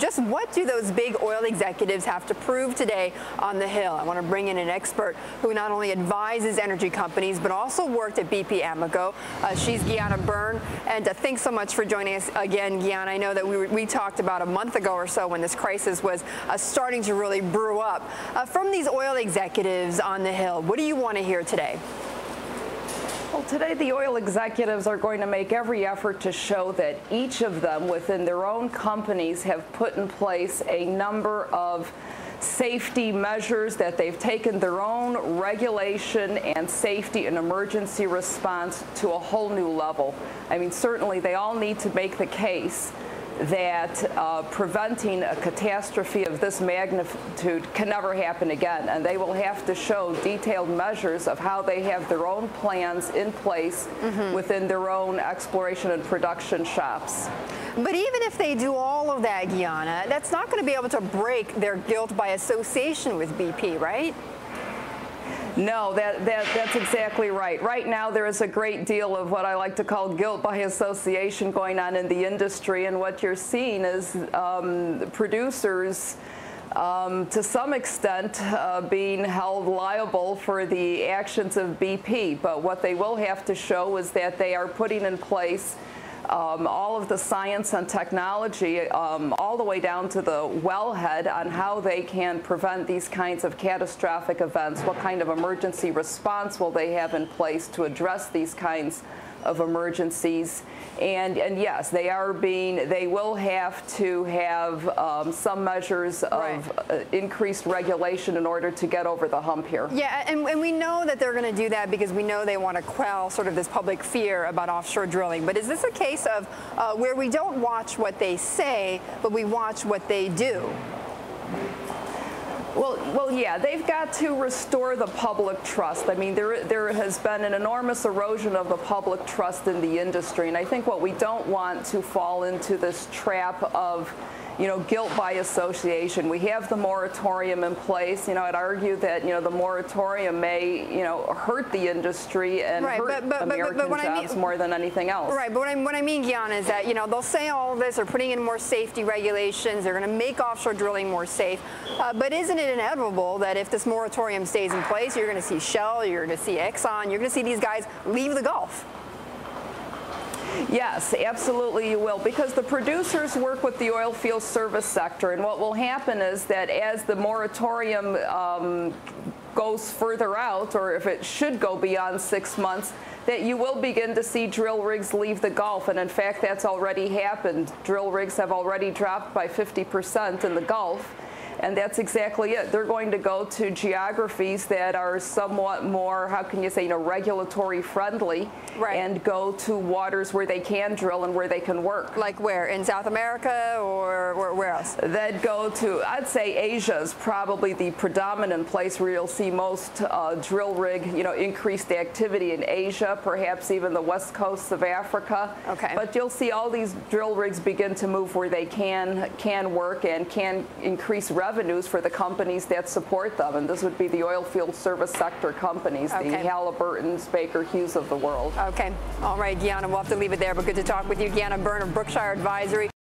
Just what do those big oil executives have to prove today on the Hill? I want to bring in an expert who not only advises energy companies, but also worked at BP Amoco. Uh, she's Gianna Bern. And uh, thanks so much for joining us again, Gianna. I know that we, we talked about a month ago or so when this crisis was uh, starting to really brew up. Uh, from these oil executives on the Hill, what do you want to hear today? Well, today the oil executives are going to make every effort to show that each of them within their own companies have put in place a number of safety measures, that they've taken their own regulation and safety and emergency response to a whole new level. I mean, certainly they all need to make the case that uh, preventing a catastrophe of this magnitude can never happen again. And they will have to show detailed measures of how they have their own plans in place mm -hmm. within their own exploration and production shops. But even if they do all of that, Gianna, that's not going to be able to break their guilt by association with BP, right? No, that, that, that's exactly right. Right now, there is a great deal of what I like to call guilt by association going on in the industry, and what you're seeing is um, producers um, to some extent uh, being held liable for the actions of BP. But what they will have to show is that they are putting in place um, all of the science and technology um, all the way down to the wellhead on how they can prevent these kinds of catastrophic events, what kind of emergency response will they have in place to address these kinds of emergencies. And, and yes, they are being, they will have to have um, some measures of right. uh, increased regulation in order to get over the hump here. Yeah, and, and we know that they're going to do that because we know they want to quell sort of this public fear about offshore drilling. But is this a case of uh, where we don't watch what they say, but we watch what they do? Well, well, yeah, they've got to restore the public trust. I mean, there, there has been an enormous erosion of the public trust in the industry, and I think what we don't want to fall into this trap of you know, guilt by association. We have the moratorium in place. You know, I'd argue that, you know, the moratorium may, you know, hurt the industry and right, hurt but, but, American but, but jobs I mean, more than anything else. Right, but what I, what I mean, Gianna, is that, you know, they'll say all this, they're putting in more safety regulations, they're going to make offshore drilling more safe, uh, but isn't it inevitable that if this moratorium stays in place, you're going to see Shell, you're going to see Exxon, you're going to see these guys leave the Gulf? Yes, absolutely you will, because the producers work with the oil field service sector, and what will happen is that as the moratorium um, goes further out, or if it should go beyond six months, that you will begin to see drill rigs leave the Gulf. And in fact, that's already happened. Drill rigs have already dropped by 50% in the Gulf. And that's exactly it. They're going to go to geographies that are somewhat more, how can you say, you know, regulatory friendly right. and go to waters where they can drill and where they can work. Like where? In South America or where, where else? They'd go to, I'd say Asia is probably the predominant place where you'll see most uh, drill rig, you know, increased activity in Asia, perhaps even the west coast of Africa. Okay. But you'll see all these drill rigs begin to move where they can, can work and can increase revenue revenues for the companies that support them, and this would be the oil field service sector companies, okay. the Halliburtons, Baker Hughes of the world. Okay. All right, Gianna, we'll have to leave it there, but good to talk with you. Gianna Bern of Brookshire Advisory.